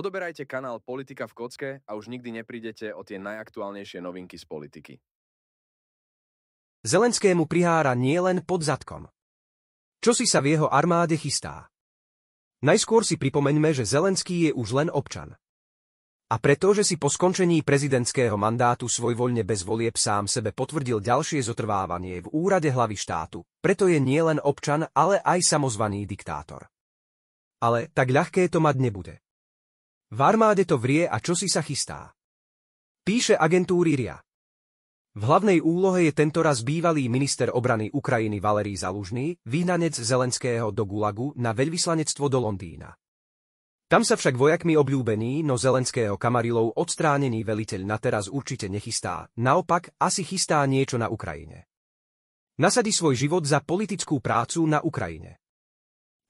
Odoberajte kanál Politika v kocke a už nikdy neprídete o tie najaktuálnejšie novinky z politiky. Zelenskému prihára nielen pod zadkom. Čo si sa v jeho armáde chystá? Najskôr si pripomeňme, že Zelenský je už len občan. A pretože si po skončení prezidentského mandátu svojvoľne bez volieb sám sebe potvrdil ďalšie zotrvávanie v úrade hlavy štátu, preto je nielen občan, ale aj samozvaný diktátor. Ale tak ľahké to mať nebude. V armáde to vrie a čo si sa chystá. Píše agentúry RIA. V hlavnej úlohe je tentoraz bývalý minister obrany Ukrajiny Valerij Zalužný, výhnanec Zelenského do Gulagu na veľvyslanectvo do Londýna. Tam sa však vojakmi obľúbený, no Zelenského kamarilov odstránený veliteľ na teraz určite nechystá, naopak asi chystá niečo na Ukrajine. Nasadí svoj život za politickú prácu na Ukrajine.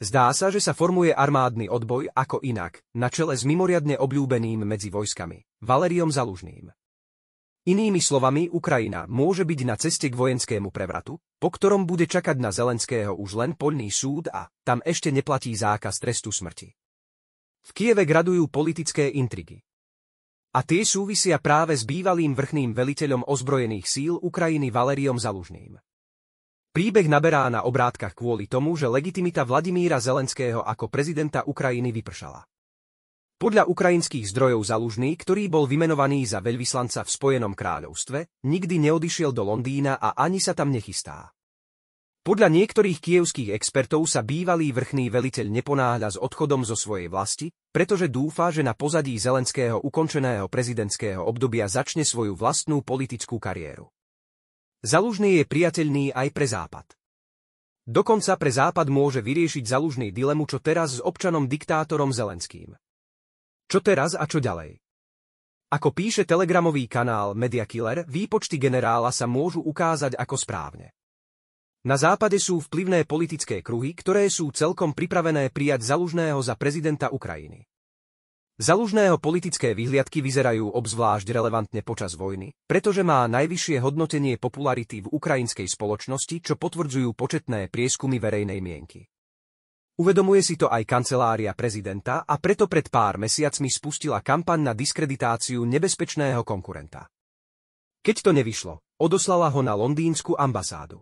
Zdá sa, že sa formuje armádny odboj ako inak, na čele s mimoriadne obľúbeným medzi vojskami, Valeriom Zalužným. Inými slovami, Ukrajina môže byť na ceste k vojenskému prevratu, po ktorom bude čakať na Zelenského už len poľný súd a tam ešte neplatí zákaz trestu smrti. V Kieve gradujú politické intrigy. A tie súvisia práve s bývalým vrchným veliteľom ozbrojených síl Ukrajiny Valeriom Zalužným. Príbeh naberá na obrátkach kvôli tomu, že legitimita Vladimíra Zelenského ako prezidenta Ukrajiny vypršala. Podľa ukrajinských zdrojov Zalužný, ktorý bol vymenovaný za veľvyslanca v Spojenom kráľovstve, nikdy neodišiel do Londýna a ani sa tam nechystá. Podľa niektorých kievských expertov sa bývalý vrchný veliteľ neponáhľa s odchodom zo svojej vlasti, pretože dúfa, že na pozadí Zelenského ukončeného prezidentského obdobia začne svoju vlastnú politickú kariéru. Zalužný je priateľný aj pre Západ. Dokonca pre Západ môže vyriešiť Zalužný dilemu čo teraz s občanom diktátorom Zelenským. Čo teraz a čo ďalej? Ako píše telegramový kanál Media Killer, výpočty generála sa môžu ukázať ako správne. Na západe sú vplyvné politické kruhy, ktoré sú celkom pripravené prijať Zalužného za prezidenta Ukrajiny. Zalužného politické vyhliadky vyzerajú obzvlášť relevantne počas vojny, pretože má najvyššie hodnotenie popularity v ukrajinskej spoločnosti, čo potvrdzujú početné prieskumy verejnej mienky. Uvedomuje si to aj kancelária prezidenta a preto pred pár mesiacmi spustila kampaň na diskreditáciu nebezpečného konkurenta. Keď to nevyšlo, odoslala ho na londýnsku ambasádu.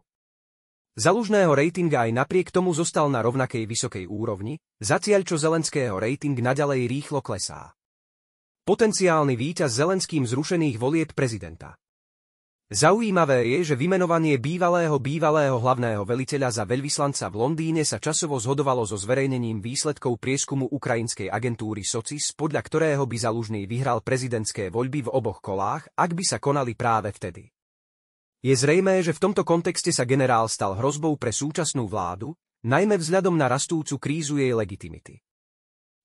Zalužného rating aj napriek tomu zostal na rovnakej vysokej úrovni, zatiaľ čo Zelenského rating naďalej rýchlo klesá. Potenciálny víťaz Zelenským zrušených volieb prezidenta. Zaujímavé je, že vymenovanie bývalého bývalého hlavného veliteľa za veľvyslanca v Londýne sa časovo zhodovalo so zverejnením výsledkov prieskumu ukrajinskej agentúry SOCIS, podľa ktorého by Zalužný vyhral prezidentské voľby v oboch kolách, ak by sa konali práve vtedy. Je zrejmé, že v tomto kontexte sa generál stal hrozbou pre súčasnú vládu, najmä vzhľadom na rastúcu krízu jej legitimity.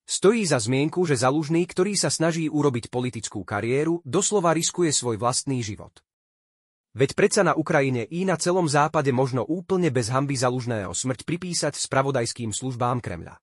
Stojí za zmienku, že Zalužný, ktorý sa snaží urobiť politickú kariéru, doslova riskuje svoj vlastný život. Veď predsa na Ukrajine i na celom západe možno úplne bez hamby Zalužného smrť pripísať spravodajským službám Kremľa.